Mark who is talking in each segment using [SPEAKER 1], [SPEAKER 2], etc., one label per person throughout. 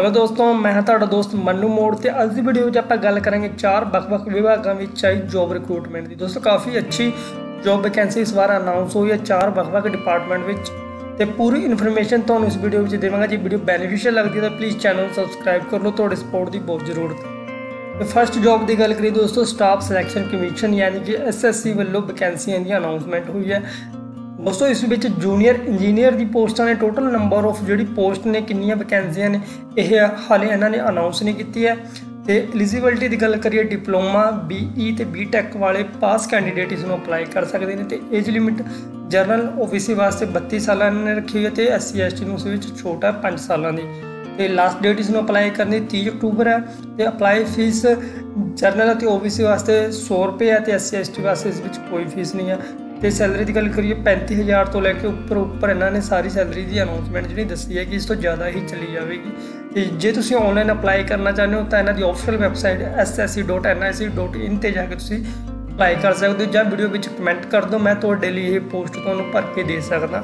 [SPEAKER 1] Hello ਦੋਸਤੋ, ਮੈਂ ਹਾਂ ਤੁਹਾਡਾ ਦੋਸਤ ਮੰਨੂ ਮੋੜ ਤੇ ਅੱਜ ਦੀ ਵੀਡੀਓ ਵਿੱਚ ਆਪਾਂ ਗੱਲ ਕਰਾਂਗੇ ਚਾਰ ਵੱਖ-ਵੱਖ ਵਿਭਾਗਾਂ ਵਿੱਚ ਆਈ ਜੌਬ ਰਿਕਰੂਟਮੈਂਟ ਦੀ। ਦੋਸਤੋ, ਕਾਫੀ ਅੱਛੀ ਜੌਬ ਵੈਕੈਂਸੀ ਇਸ ਵਾਰ ਅਨਾਉਂਸ ਹੋਈ ਹੈ ਚਾਰ ਵੱਖ-ਵੱਖ ਡਿਪਾਰਟਮੈਂਟ ਵਿੱਚ ਤੇ ਪੂਰੀ ਇਨਫੋਰਮੇਸ਼ਨ ਤੁਹਾਨੂੰ ਇਸ ਵੀਡੀਓ ਵਿੱਚ ਦੇਵਾਂਗਾ। ਜੇ ਵੀਡੀਓ ਬੈਨੀਫੀਸ਼ੀਅਲ ਲੱਗਦੀ ਹੈ ਤਾਂ ਪਲੀਜ਼ ਚੈਨਲ ਨੂੰ ਸਬਸਕ੍ਰਾਈਬ ਕਰ ਲਓ, ਤੁਹਾਡੇ ਸਪੋਰਟ ਦੀ ਬਹੁਤ ਜ਼ਰੂਰਤ ਹੈ। ਤੇ ਫਰਸਟ ਜੌਬ ਦੀ ਗੱਲ ਕਰੀਏ ਦੋਸਤੋ ਸਟਾਫ ਸਿਲੈਕਸ਼ਨ ਕਮਿਸ਼ਨ ਯਾਨੀ ਕਿ ਐਸਐਸਸੀ ਵੱਲੋਂ ਵੈਕੈਂਸੀਆਂ ਦੀ ਅਨਾਉਂਸਮੈਂਟ ਹੋਈ ਹੈ। ਦੋਸਤੋ, ਇਸ ਵਿੱਚ ਜੂਨੀਅਰ ਇੰਜੀਨੀਅਰ ਦੀ ਪੋਸਟਾਂ ਨੇ ਟੋਟਲ ਨੰਬਰ ਆਫ ਜਿਹੜੀ ਪੋਸਟ ਨੇ, ਕਿੰਨੀਆਂ ਵੈਕੈਂਸੀਆਂ ਨੇ, ਇਹ ਹਾਲੇ ਇਹਨਾਂ ਨੇ ਅਨਾਉਂਸ ਨਹੀਂ ਕੀਤੀ ਹੈ। ਤੇ ਐਲੀਜੀਬਿਲਟੀ ਦੀ ਗੱਲ ਕਰੀਏ ਡਿਪਲੋਮਾ ਬੀਈ ਤੇ ਬੀਟੈਕ ਵਾਲੇ ਪਾਸ ਕੈਂਡੀਡੇਟ ਇਸ ਨੂੰ ਅਪਲਾਈ ਕਰ ਸਕਦੇ ਨੇ। ਤੇ ਏਜ ਲਿਮਿਟ ਜਰਨਲ ਓਬੀਸੀ ਵਾਸਤੇ 32 ਸਾਲਾਂ ਇਹਨਾਂ ਨੇ ਰੱਖੀ ਹੋਈ ਹੈ ਤੇ ਐਸਸੀ ਐਸਟੀ ਨੂੰ ਉਸ ਵਿੱਚ ਛੋਟਾ ਹੈ 5 ਸਾਲਾਂ ਦੀ। ਤੇ ਲਾਸਟ ਡੇਟ ਇਸ ਨੂੰ ਅਪਲਾਈ ਕਰਨ ਦੀ 30 ਅਕਤੂਬਰ ਹੈ ਤੇ ਅਪਲਾਈ ਫੀਸ ਜਨਰਲ ਅਤੇ ਓਬੀਸੀ ਵਾਸਤੇ 100 ਰੁਪਏ ਹੈ ਤੇ ਐਸਸੀ ਐਸਟੀ ਵਾਸਤੇ ਇਸ ਵਿੱਚ ਕੋਈ ਫੀਸ ਨਹੀਂ ਹੈ। ਤੇ ਸੈਲਰੀ ਦੀ ਗੱਲ ਕਰੀਏ 35000 ਤੋਂ ਲੈ ਕੇ ਉੱਪਰ ਉੱਪਰ ਇਹਨਾਂ ਨੇ ਸਾਰੀ ਸੈਲਰੀ ਦੀ ਅਨਾਉਂਸਮੈਂਟ ਜਿਹੜੀ ਦੱਸੀ ਹੈ ਕਿ ਇਸ ਤੋਂ ਜ਼ਿਆਦਾ ਹੀ ਚੱਲੀ ਜਾਵੇਗੀ। ਤੇ ਜੇ ਤੁਸੀਂ ਆਨਲਾਈਨ ਅਪਲਾਈ ਕਰਨਾ ਚਾਹੁੰਦੇ ਹੋ ਤਾਂ ਇਹਨਾਂ ਦੀ ਆਫੀਸ਼ੀਅਲ ਵੈਬਸਾਈਟ ssc.nic.in ਤੇ ਜਾ ਕੇ ਤੁਸੀਂ ਅਪਲਾਈ ਕਰ ਸਕਦੇ ਹੋ ਜਾਂ ਵੀਡੀਓ ਵਿੱਚ ਕਮੈਂਟ ਕਰ ਦਿਓ। ਮੈਂ ਤੁਹਾਡੇ ਲਈ ਇਹ ਪੋਸਟ ਤੁਹਾਨੂੰ ਭਰ ਕੇ ਦੇ ਸਕਦਾ।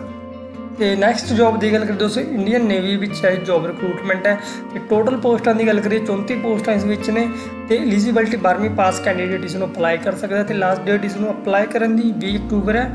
[SPEAKER 1] ਤੇ ਨੈਕਸਟ ਜੌਬ ਦੀ ਗੱਲ ਕਰੀਏ ਦੋਸਤੋ ਇੰਡੀਅਨ ਨੇਵੀ ਵਿੱਚ ਹੈ ਜੌਬ ਰਿਕਰੂਟਮੈਂਟ ਹੈ ਤੇ ਟੋਟਲ ਪੋਸਟਾਂ ਦੀ ਗੱਲ ਕਰੀਏ 34 ਪੋਸਟਾਂ ਇਸ ਵਿੱਚ ਨੇ ਤੇ ਐਲੀਜੀਬਿਲਟੀ 12ਵੀਂ ਪਾਸ ਕੈਂਡੀਡੇਟ ਇਸ ਨੂੰ ਅਪਲਾਈ ਕਰ ਸਕਦਾ ਤੇ ਲਾਸਟ ਡੇਟ ਇਸ ਨੂੰ ਅਪਲਾਈ ਕਰਨ ਦੀ 20 ਅਕਤੂਬਰ ਹੈ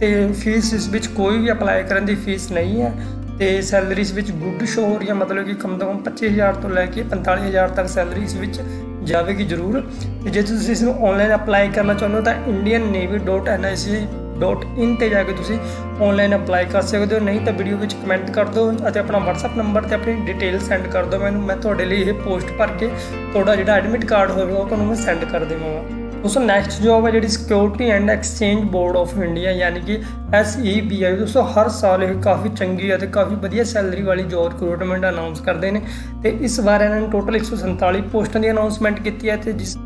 [SPEAKER 1] ਤੇ ਫੀਸ ਇਸ ਵਿੱਚ ਕੋਈ ਵੀ ਅਪਲਾਈ ਕਰਨ ਦੀ ਫੀਸ ਨਹੀਂ ਹੈ ਤੇ ਸੈਲਰੀ ਇਸ ਵਿੱਚ ਗੁੱਡ ਸ਼ੋ ਹੋ ਰਹੀ ਹੈ ਮਤਲਬ ਕਿ ਕਮ ਤੋਂ ਕਮ 25000 ਤੋਂ ਲੈ ਕੇ 45000 ਤੱਕ ਸੈਲਰੀ ਇਸ ਵਿੱਚ ਜਾਵੇਗੀ ਜ਼ਰੂਰ ਤੇ ਜੇ ਤੁਸੀਂ ਇਸ ਨੂੰ ਆਨਲਾਈਨ ਅਪਲਾਈ ਕਰਨਾ ਚਾਹੁੰਦੇ ਹੋ ਤਾਂ indiannavy.nic ਡੋਟ ਇਨ ਤੇ ਜਾ ਕੇ ਤੁਸੀਂ ਆਨਲਾਈਨ ਅਪਲਾਈ ਕਰ ਸਕਦੇ ਹੋ। ਨਹੀਂ ਤਾਂ ਵੀਡੀਓ ਵਿੱਚ ਕਮੈਂਟ ਕਰ ਦਿਓ ਅਤੇ ਆਪਣਾ WhatsApp ਨੰਬਰ ਤੇ ਆਪਣੀ ਡਿਟੇਲ ਸੈਂਡ ਕਰ ਦਿਓ। ਮੈਨੂੰ ਮੈਂ ਤੁਹਾਡੇ ਲਈ ਇਹ ਪੋਸਟ ਭਰ ਕੇ ਤੁਹਾਡਾ ਜਿਹੜਾ ਐਡਮਿਟ ਕਾਰਡ ਹੋਵੇਗਾ, ਉਹ ਤੁਹਾਨੂੰ ਮੈਂ ਸੈਂਡ ਕਰ ਦੇਵਾਂਗਾ। ਦੋਸਤੋ ਨੈਕਸਟ ਜੌਬ ਹੈ ਜਿਹੜੀ security and exchange board of India ਯਾਨੀ ਕਿ SEBI ਦੋਸਤੋ, ਹਰ ਸਾਲ ਇਹ ਕਾਫੀ ਚੰਗੀ ਅਤੇ ਕਾਫੀ ਵਧੀਆ ਸੈਲਰੀ ਵਾਲੀ ਜੌਬ ਰਿਕਰੂਟਮੈਂਟ ਅਨਾਉਂਸ ਕਰਦੇ ਨੇ। ਤੇ ਇਸ ਵਾਰ ਇਹਨਾਂ ਨੇ ਟੋਟਲ 147 ਪੋਸਟਾਂ ਦੀ ਅਨਾਉਂਸਮੈਂਟ ਕੀਤੀ ਹੈ ਤੇ ਜਿਸ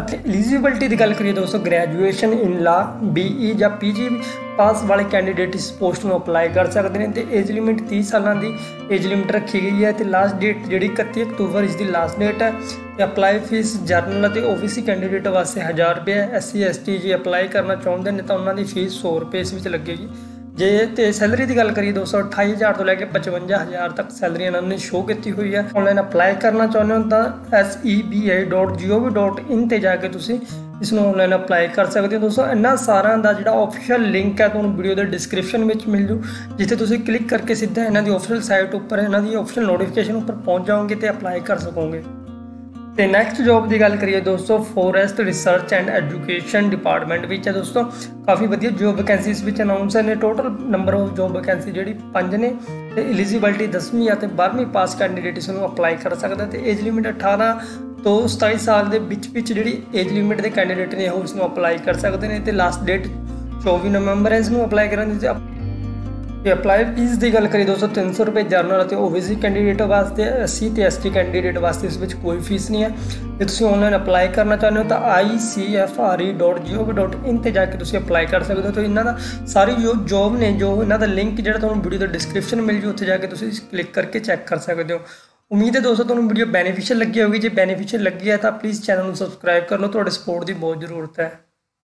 [SPEAKER 1] ਅਤੇ ਐਲੀਜੀਬਿਲਟੀ ਦੀ ਗੱਲ ਕਰੀਏ ਦੋਸਤੋ ਗ੍ਰੈਜੂਏਸ਼ਨ ਇਨ ਲਾ ਬੀਈ ਜਾਂ ਪੀਜੀ ਪਾਸ ਵਾਲੇ ਕੈਂਡੀਡੇਟ ਇਸ ਪੋਸਟ ਨੂੰ ਅਪਲਾਈ ਕਰ ਸਕਦੇ ਨੇ ਤੇ ਏਜ ਲਿਮਿਟ 30 ਸਾਲਾਂ ਦੀ ਏਜ ਲਿਮਿਟ ਰੱਖੀ ਗਈ ਹੈ ਤੇ ਲਾਸਟ ਡੇਟ ਜਿਹੜੀ 31 ਅਕਤੂਬਰ ਇਸ ਦੀ ਲਾਸਟ ਡੇਟ ਹੈ ਤੇ ਅਪਲਾਈ ਫੀਸ ਜਰਨਲ ਅਤੇ ਓਬੀਸੀ ਕੈਂਡੀਡੇਟ ਵਾਸਤੇ 1000 ਰੁਪਏ ਹੈ। ਐਸਸੀ ਐਸਟੀ ਜੇ ਅਪਲਾਈ ਕਰਨਾ ਚਾਹੁੰਦੇ ਨੇ ਤਾਂ ਉਹਨਾਂ ਦੀ ਫੀਸ 100 ਰੁਪਏ ਇਸ ਵਿੱਚ ਲੱਗੇਗੀ। ਜੇ ਤੇ ਸੈਲਰੀ ਦੀ ਗੱਲ ਕਰੀਏ 228000 ਤੋਂ ਲੈ ਕੇ 55000 ਤੱਕ ਸੈਲਰੀ ਇਹਨਾਂ ਨੇ ਸ਼ੋਅ ਕੀਤੀ ਹੋਈ ਹੈ। ਆਨਲਾਈਨ ਅਪਲਾਈ ਕਰਨਾ ਚਾਹੁੰਦੇ ਹੋ ਤਾਂ sebi.gov.in ਤੇ ਜਾ ਕੇ ਤੁਸੀਂ ਇਸ ਨੂੰ ਆਨਲਾਈਨ ਅਪਲਾਈ ਕਰ ਸਕਦੇ ਹੋ। ਦੋਸਤੋ, ਇਹਨਾਂ ਸਾਰਿਆਂ ਦਾ ਜਿਹੜਾ ਆਫੀਸ਼ੀਅਲ ਲਿੰਕ ਹੈ ਤੁਹਾਨੂੰ ਵੀਡੀਓ ਦੇ ਡਿਸਕ੍ਰਿਪਸ਼ਨ ਵਿੱਚ ਮਿਲ ਜੂ। ਜਿੱਥੇ ਤੁਸੀਂ ਕਲਿੱਕ ਕਰਕੇ ਸਿੱਧਾ ਇਹਨਾਂ ਦੀ ਆਫੀਸ਼ੀਅਲ ਸਾਈਟ ਉੱਪਰ, ਇਹਨਾਂ ਦੀ ਆਫੀਸ਼ੀਅਲ ਨੋਟੀਫਿਕੇਸ਼ਨ ਉੱਪਰ ਪਹੁੰਚ ਜਾਓਗੇ ਤੇ ਅਪਲਾਈ ਕਰ ਸਕੋਗੇ। ਤੇ ਨੈਕਸਟ ਜੌਬ ਦੀ ਗੱਲ ਕਰੀਏ ਦੋਸਤੋ forest research and education department ਵਿੱਚ ਹੈ ਦੋਸਤੋ। ਕਾਫੀ ਵਧੀਆ ਜੌਬ ਵੈਕੈਂਸੀਜ਼ ਵਿੱਚ ਅਨਾਉਂਸ ਨੇ। Total number of job vacancy ਜਿਹੜੀ 5 ਨੇ ਤੇ ਐਲੀਜੀਬਿਲਟੀ 10ਵੀਂ ਅਤੇ 12ਵੀਂ ਪਾਸ ਕੈਂਡੀਡੇਟ ਇਸ ਨੂੰ ਅਪਲਾਈ ਕਰ ਸਕਦਾ ਤੇ ਏਜ ਲਿਮਿਟ 18 ਤੋਂ 27 ਸਾਲ ਦੇ ਵਿੱਚ ਵਿੱਚ ਜਿਹੜੀ ਏਜ ਲਿਮਿਟ ਦੇ ਕੈਂਡੀਡੇਟ ਨੇ ਉਹ ਇਸ ਨੂੰ ਅਪਲਾਈ ਕਰ ਸਕਦੇ ਨੇ ਤੇ ਲਾਸਟ ਡੇਟ 24 ਨਵੰਬਰ ਹੈ ਇਸ ਨੂੰ ਅਪਲਾਈ ਕਰਨ ਦੀ। ਤੇ ਅਪਲਾਈ ਫੀਸ ਦੀ ਗੱਲ ਕਰੀ ਦੋਸਤੋ 300 ਰੁਪਏ ਜਰਨਲ ਅਤੇ ਓਬੀਸੀ ਕੈਂਡੀਡੇਟ ਵਾਸਤੇ ਐਸਸੀ ਤੇ ਐਸਟੀ ਕੈਂਡੀਡੇਟ ਵਾਸਤੇ ਇਸ ਵਿੱਚ ਕੋਈ ਫੀਸ ਨਹੀਂ ਹੈ। ਜੇ ਤੁਸੀਂ ਆਨਲਾਈਨ ਅਪਲਾਈ ਕਰਨਾ ਚਾਹੁੰਦੇ ਹੋ ਤਾਂ icfre.gov.in ਤੇ ਜਾ ਕੇ ਤੁਸੀਂ ਅਪਲਾਈ ਕਰ ਸਕਦੇ ਹੋ। ਤੇ ਇਹਨਾਂ ਦਾ ਸਾਰੀ ਜੋ ਜੌਬ ਨੇ, ਜੋ ਇਹਨਾਂ ਦਾ ਲਿੰਕ ਜਿਹੜਾ ਤੁਹਾਨੂੰ ਵੀਡੀਓ ਦਾ ਡਿਸਕ੍ਰਿਪਸ਼ਨ ਮਿਲ ਜੂ, ਉੱਥੇ ਜਾ ਕੇ ਤੁਸੀਂ ਕਲਿੱਕ ਕਰਕੇ ਚੈੱਕ ਕਰ ਸਕਦੇ ਹੋ। ਉਮੀਦ ਹੈ ਦੋਸਤੋ, ਤੁਹਾਨੂੰ ਵੀਡੀਓ ਬੈਨੀਫੀਸ਼ੀਅਲ ਲੱਗੀ ਹੋਵੇਗੀ। ਜੇ ਬੈਨੀਫੀਸ਼ੀਅਲ ਲੱਗੀ ਹੈ ਤਾਂ ਪਲੀਜ਼ ਚੈਨਲ ਨੂੰ ਸਬਸਕ੍ਰਾਈਬ ਕਰ ਲਓ। ਤੁਹਾਡੇ ਸਪੋਰਟ ਦੀ ਬਹੁਤ ਜ਼ਰੂਰਤ ਹੈ।